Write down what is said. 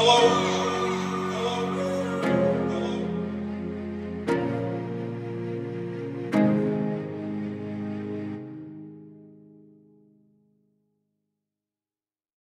Hello.